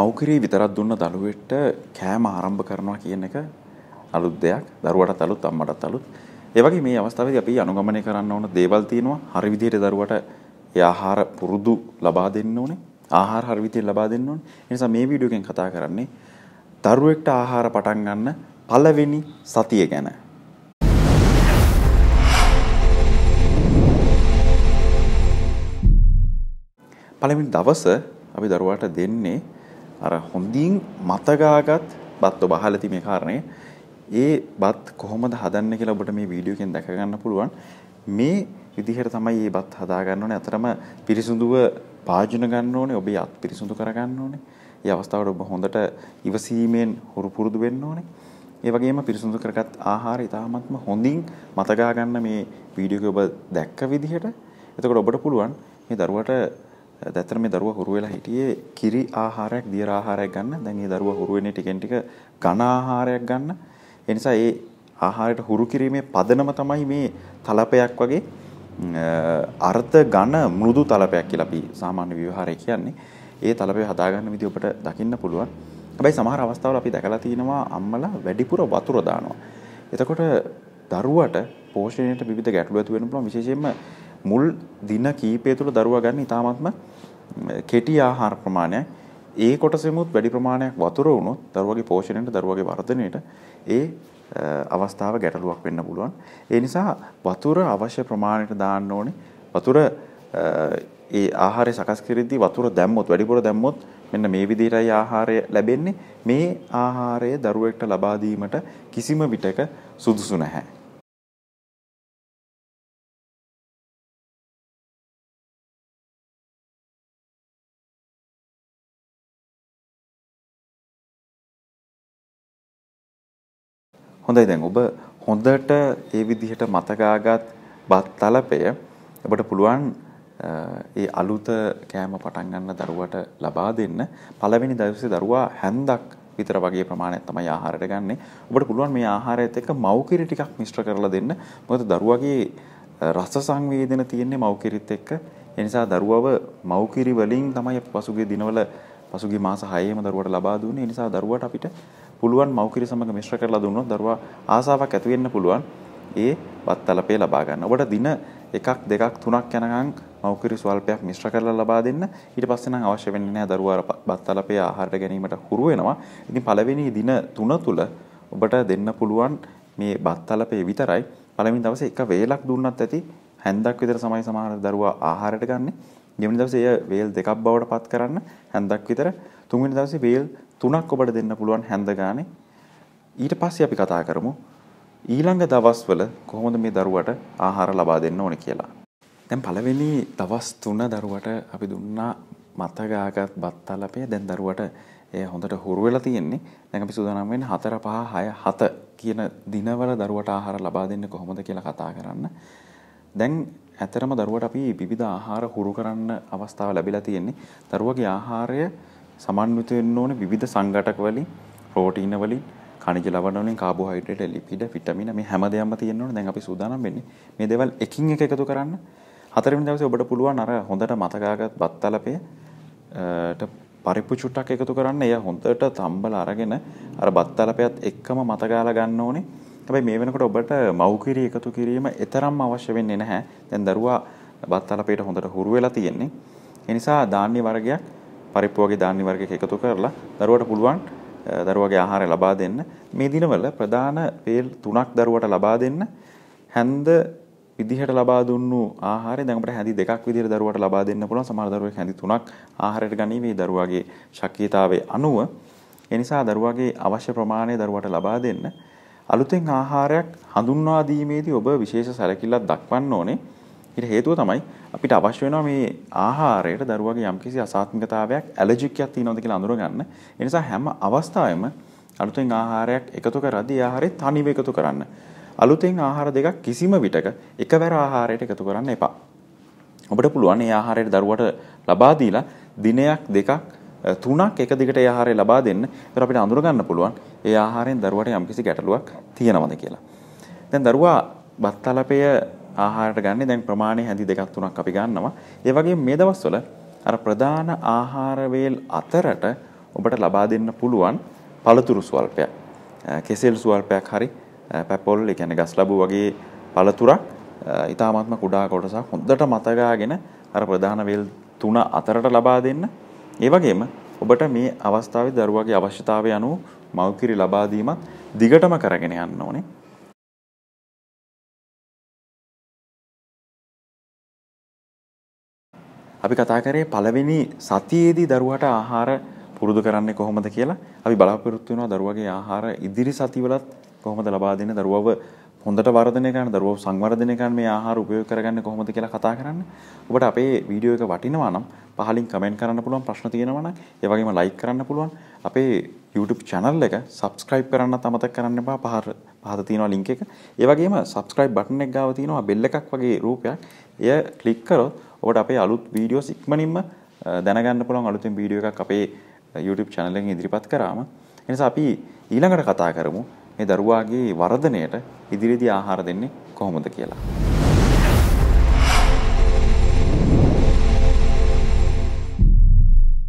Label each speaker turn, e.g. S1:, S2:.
S1: මව්කිරී විතරක් දුන්න දළුවෙට කෑම ආරම්භ කරනවා කියන එක අලුත් දෙයක්. දරුවටත් අලුත් අම්මටත් අලුත්. ඒ වගේ මේ අවස්ථාවේදී අපි අනුගමනය කරන්න ඕන දේවල් තියෙනවා. හරි විදිහට දරුවට ඒ ආහාර පුරුදු ලබා දෙන්න ඕනේ. ආහාර හරි විදිහට ලබා දෙන්න ඕනේ. ඒ නිසා මේ වීඩියෝ එකෙන් කතා කරන්නේ දරුවෙක්ට ආහාර පටන් ගන්න පළවෙනි සතිය ගැන. පළවෙනි දවස අපි දරුවාට දෙන්නේ අර හොඳින් මතගාගත් බත් ඔබ අහලා තියෙන කාරණේ ඒ බත් කොහොමද හදන්නේ කියලා ඔබට මේ වීඩියෝ එකෙන් දැක ගන්න පුළුවන්. මේ විදිහට තමයි මේ බත් හදා ගන්න ඕනේ. අතරම පිරිසුදුව භාජන ගන්න ඕනේ. ඔබේ අත් පිරිසුදු කර ගන්න ඕනේ. ඒ අවස්ථාවට ඔබ හොඳට ඉවසීමෙන් හුරු පුරුදු වෙන්න ඕනේ. ඒ වගේම පිරිසුදු කරගත් ආහාරය ඉතාමත්ම හොඳින් මතගා ගන්න මේ වීඩියෝ එක ඔබ දැක්ක විදිහට. එතකොට ඔබට පුළුවන් මේ දරුවට දැත්තර මේ දරුවා හුරු වෙලා හිටියේ කිරි ආහාරයක් දියර ආහාරයක් ගන්න. දැන් මේ දරුවා හුරු වෙන්නේ ටිකෙන් ටික ඝන ආහාරයක් ගන්න. ඒ නිසා ඒ ආහාරයට හුරු කිරීමේ පදනම තමයි මේ තලපයක් වගේ අර්ථ ඝන මෘදු තලපයක් කියලා අපි සාමාන්‍ය ව්‍යවහාරය කියන්නේ. ඒ තලපය හදාගන්න විදිහ ඔබට දකින්න පුළුවන්. හැබැයි සමහර අවස්ථාවල අපි දැකලා තියෙනවා අම්මලා වැඩිපුර වතුර දානවා. එතකොට දරුවට පෝෂණයට විවිධ ගැටලු ඇති වෙන්න පුළුවන් විශේෂයෙන්ම මුල් දින කීපය තුළ දරුවා ගන්න ඉතාමත්ම කෙටි ආහාර ප්‍රමාණයක් ඒ කොටසෙමුත් වැඩි ප්‍රමාණයක් වතුර වුණොත් දරුවගේ පෝෂණයට දරුවගේ වර්ධනයට ඒ අවස්ථාව ගැටලුවක් වෙන්න පුළුවන්. ඒ නිසා වතුර අවශ්‍ය ප්‍රමාණයට දාන්න ඕනේ. වතුර ඒ ආහාරය සකස් කරද්දී වතුර දැම්මොත් වැඩිපුර දැම්මොත් මෙන්න මේ විදිහටයි ආහාරය ලැබෙන්නේ. මේ ආහාරය දරුවෙක්ට ලබා දීමට කිසිම විටක සුදුසු නැහැ. හොඳයි දැන් ඔබ හොඳට ඒ විදිහට මතකාගත් බත් තලපය ඔබට පුළුවන් ඒ අලුත කෑම පටන් ගන්න දරුවට ලබා දෙන්න පළවෙනි දවසේ දරුවා හැන්දක් විතර වගේ ප්‍රමාණයක් තමයි ආහාරයට ගන්නෙ. ඔබට පුළුවන් මේ ආහාරයත් එක්ක මව්කිරි ටිකක් මිශ්‍ර කරලා දෙන්න. මොකද දරුවගේ රස සංවේදන තියෙන්නේ මව්කිරිත් එක්ක. ඒ නිසා දරුවව මව්කිරි වලින් තමයි පසුගිය දිනවල පසුගිය මාස 6ේම දරුවට ලබා දුන්නේ. ඒ නිසා දරුවට අපිට පුළුවන් මව්කිරි සමග මිශ්‍ර කරලා දුන්නොත් දරුවා ආසාවක් ඇති වෙන්න පුළුවන් ඒ බත්තලපේ ලබා ගන්න. ඔබට දින එකක් දෙකක් තුනක් යනකම් මව්කිරි ස්වල්පයක් මිශ්‍ර කරලා ලබා දෙන්න. ඊට පස්සේ නම් අවශ්‍ය වෙන්නේ නැහැ දරුවා බත්තලපේ ආහාරයට ගැනීමට හුරු වෙනවා. ඉතින් පළවෙනි දින තුන තුල ඔබට දෙන්න පුළුවන් මේ බත්තලපේ විතරයි. පළවෙනි දවසේ එක වේලක් දුන්නත් ඇති. හැන්දක් විතර සමයි සමහර දරුවා ආහාරයට ගන්නේ. දෙවෙනි දවසේ එය වේල් දෙකක් බවට පත් කරන්න හැන්දක් විතර. තුන්වෙනි දවසේ වේල් තුනක් ඔබට දෙන්න පුළුවන් හැන්ද ගානේ. ඊට පස්සේ අපි කතා කරමු ඊළඟ දවස්වල කොහොමද මේ දරුවට ආහාර ලබා දෙන්න ඕනේ කියලා. දැන් පළවෙනි දවස් 3 දරුවට අපි දුන්නා මතගාගත් බත්තලපේ දැන් දරුවට එය හොඳට හුරු වෙලා තියෙන්නේ. දැන් අපි සූදානම් වෙන්නේ 4 5 6 7 කියන දිනවල දරුවට ආහාර ලබා දෙන්න කොහොමද කියලා කතා කරන්න. දැන් ඇතරම දරුවට අපි විවිධ ආහාර හුරු කරන්න අවස්ථාව ලැබිලා තියෙන්නේ. දරුවගේ ආහාරය සමන්විත වෙන්න ඕනේ විවිධ සංඝටක වලින්, ප්‍රෝටීන වලින්, khනිජ ලවණ වලින්, කාබෝහයිඩ්‍රේට්, ලිපිඩ, විටමින මේ හැම දෙයක්ම තියෙන්න ඕනේ. දැන් අපි සූදානම් වෙන්නේ මේ දේවල් එකින් එක එකතු කරන්න. හතරවෙනි දවසේ ඔබට පුළුවන් අර හොඳට මතකාගත් බත්තලපයට පරිප්පු චුට්ටක් එකතු කරන්න. එය හොඳට තම්බලා අරගෙන අර බත්තලපයත් එක්කම මතගාලා ගන්න ඕනේ. හැබැයි මේ වෙනකොට ඔබට මව්කිරි එකතු කිරීම එතරම් අවශ්‍ය වෙන්නේ නැහැ. දැන් දරුවා බත්තලපයට හොඳට හුරු වෙලා තියෙන්නේ. ඒ නිසා ධාන්‍ය වර්ගයක් පරිප්පු වගේ ධාන්‍ය වර්ගයක එකතු කරලා දරුවට පුළුවන් දරුවගේ ආහාරය ලබා දෙන්න. මේ දිනවල ප්‍රධාන වේල් තුනක් දරුවට ලබා දෙන්න. හැන්ද විදිහට ලබා දුන්නු ආහාරය දැන් අපිට හැඳි දෙකක් විදිහට දරුවට ලබා දෙන්න පුළුවන්. සමහර දරුවෙක් හැඳි තුනක් ආහාරයට ගනීමේ දරුවාගේ ශක්තියතාවයේ අනුව ඒ නිසා දරුවාගේ අවශ්‍ය ප්‍රමාණය දරුවට ලබා දෙන්න. අලුතෙන් ආහාරයක් හඳුන්වා දීමේදී ඔබ විශේෂ සැලකිල්ලක් දක්වන්න ඕනේ. ඊට හේතුව තමයි අපිට අවශ්‍ය වෙනවා මේ ආහාරයට දරුවගේ යම්කිසි අසාත්මිකතාවයක් ඇලර්ජික් එකක් තියෙනවද කියලා අඳුරගන්න. ඒ නිසා හැම අවස්ථාවෙම අලුතෙන් ආහාරයක් එකතු කරද්දී ආහාරය තනිව එකතු කරන්න. අලුතෙන් ආහාර දෙකක් කිසිම විටක එකවර ආහාරයට එකතු කරන්න එපා. ඔබට පුළුවන් මේ ආහාරයට දරුවට ලබා දීලා දිනයක් දෙකක් තුනක් එක දිගට ඒ ආහාරය ලබා දෙන්න. ඒතර අපිට අඳුර ගන්න පුළුවන් ඒ ආහාරයෙන් දරුවට යම්කිසි ගැටලුවක් තියෙනවද කියලා. දැන් දරුවා බත්තලපය ආහාරයට ගන්නේ දැන් ප්‍රමාණය හැඳි දෙකක් තුනක් අපි ගන්නවා. ඒ වගේම මේ දවස්වල අර ප්‍රධාන ආහාර වේල් අතරට ඔබට ලබා දෙන්න පුළුවන් පළතුරු ස්වල්පයක්. කෙසෙල් ස්වල්පයක් හරි පැපොල් ඒ කියන්නේ ගස් ලැබු වගේ පළතුරක් ඊටාත්ම කුඩා කොටසක් හොඳට මතගාගෙන අර ප්‍රධාන වේල් තුන අතරට ලබා දෙන්න. ඒ වගේම ඔබට මේ අවස්ථාවේ දරුවගේ අවශ්‍යතාවය අනුව මව්කිරි ලබා දීමත් දිගටම කරගෙන යන්න ඕනේ. අපි කතා කරේ පළවෙනි සතියේදී දරුවට ආහාර පුරුදු කරන්නේ කොහොමද කියලා අපි බලාපොරොත්තු වෙනවා දරුවගේ ආහාර ඉදිරි සතිවලත් කොහොමද ලබා දෙන්නේ දරුවව හොඳට වර්ධනය කරන්න දරුවව සංවර්ධනය කරන්න මේ ආහාර උපයෝග කරගන්නේ කොහොමද කියලා කතා කරන්න. ඔබට අපේ වීඩියෝ එක වටිනවා නම් පහලින් කමෙන්ට් කරන්න පුළුවන් ප්‍රශ්න තියෙනවා නම් ඒ වගේම ලයික් කරන්න පුළුවන්. අපේ YouTube channel එක subscribe කරන්නත් අමතක කරන්න එපා. පහර පහත තියෙනවා link එක. ඒ වගේම subscribe button එක ගාව තියෙනවා bell එකක් වගේ රූපයක්. එය click කරොත් ඔබට අපේ අලුත් වීඩියෝස් ඉක්මනින්ම දැනගන්න පුළුවන් අලුතෙන් වීඩියෝ එකක් අපේ YouTube channel එකෙන් ඉදිරිපත් කරාම එනිසා අපි ඊළඟට කතා කරමු මේ දරුවාගේ වර්ධනයට ඉදිරියේදී ආහාර දෙන්නේ කොහොමද කියලා.